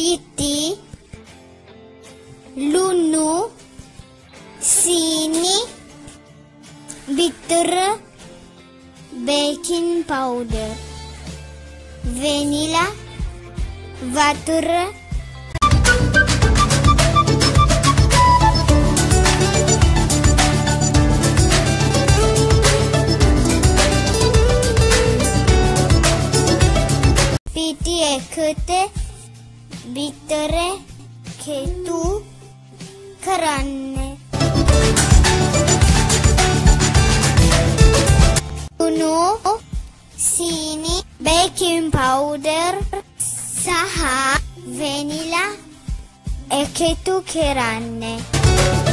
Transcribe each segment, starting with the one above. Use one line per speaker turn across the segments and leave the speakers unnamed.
pitti lunnu siini bitter baking powder vanilla water bittere che tu caranne. Uno sini baking powder saha venila e che tu caranne.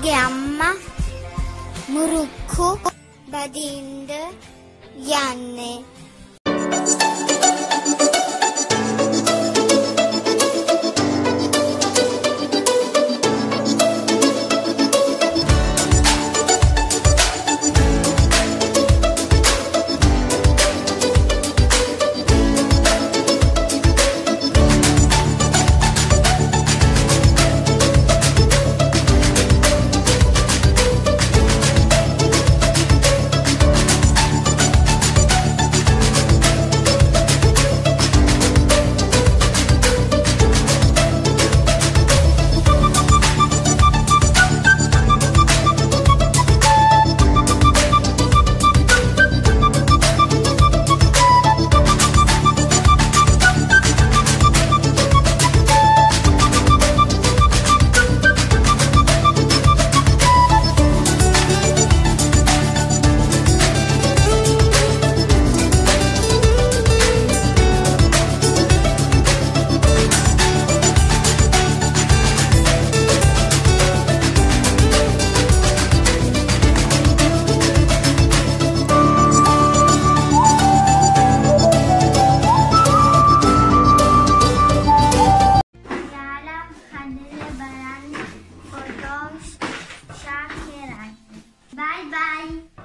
ಹಾಗೆ ಅಮ್ಮ ಮುರುಕು ಬದಿಂದ ಯಾನೆ Bye.